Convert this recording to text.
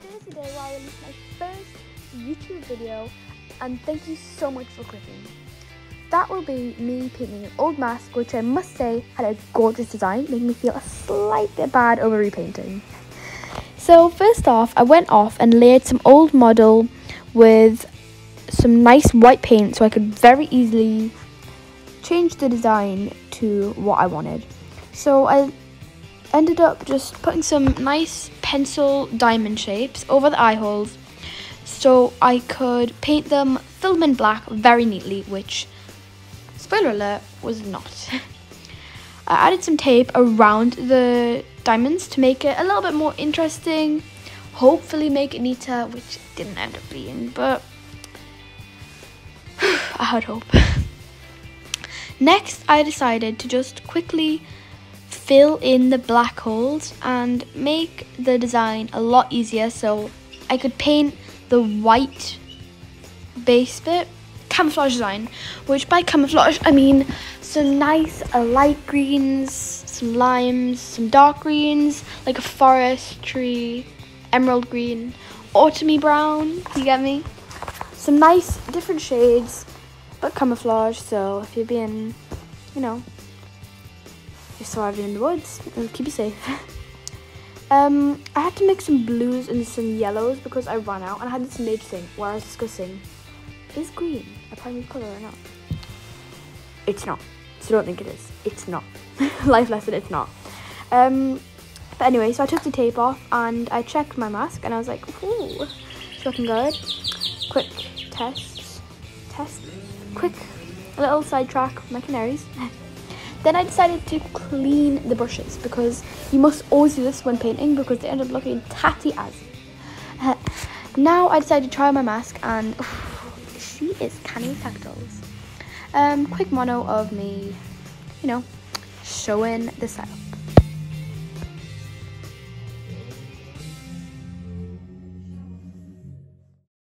Today is the day where I release my first YouTube video and thank you so much for clicking. That will be me painting an old mask which I must say had a gorgeous design, making me feel a slight bit bad over repainting. So first off, I went off and layered some old model with some nice white paint so I could very easily change the design to what I wanted. So I ended up just putting some nice pencil diamond shapes over the eye holes so I could paint them, fill them in black very neatly, which, spoiler alert, was not. I added some tape around the diamonds to make it a little bit more interesting, hopefully make it neater, which didn't end up being, but I had hope. Next, I decided to just quickly fill in the black holes and make the design a lot easier. So I could paint the white base bit camouflage design which by camouflage I mean some nice uh, light greens some limes some dark greens like a forest tree emerald green autumny brown you get me? Some nice different shades but camouflage. So if you're being you know you're surviving in the woods. It'll keep you safe. um, I had to mix some blues and some yellows because I ran out, and I had this major thing where I was discussing: is green a primary color or not? It's not. So don't think it is. It's not. Life lesson. It's not. Um, but anyway, so I took the tape off and I checked my mask, and I was like, ooh, it's looking good. Quick test, test, quick A little sidetrack my canaries. Then I decided to clean the brushes because you must always do this when painting because they end up looking tatty as. Uh, now I decided to try on my mask and she is canny tactiles. Um, quick mono of me, you know, showing the setup.